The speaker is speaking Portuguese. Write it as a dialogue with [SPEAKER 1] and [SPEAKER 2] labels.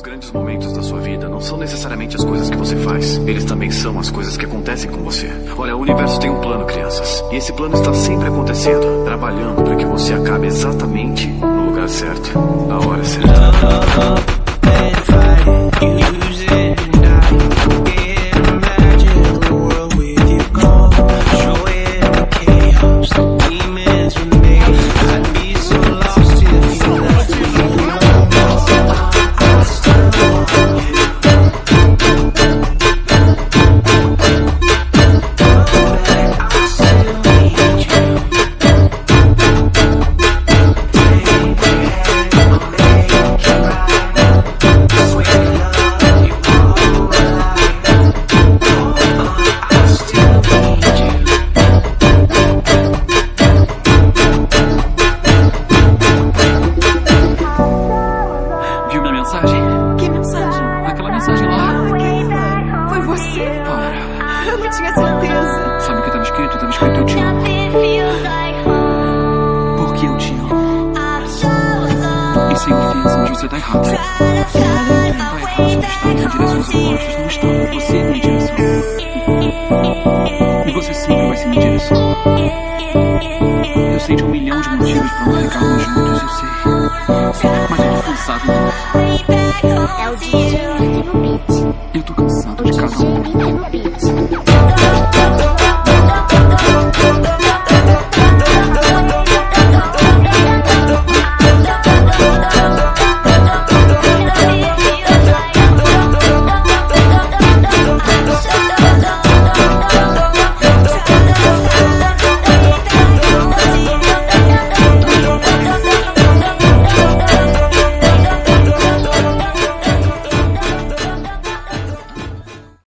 [SPEAKER 1] grandes momentos da sua vida não são necessariamente as coisas que você faz. Eles também são as coisas que acontecem com você. Olha, o universo tem um plano, crianças. E esse plano está sempre acontecendo, trabalhando para que você acabe exatamente no lugar certo, na hora certa. Sabe o que estava escrito? Estava escrito eu te amo. Porque eu te amo. E sem ofensas, você tá errado. Tá errado, só está em direções opostas. Não está. Você é minha direção. E você sempre vai ser minha direção. Eu sei de um milhão de motivos pra não ficarmos juntos, eu sei. Mas eu tô cansado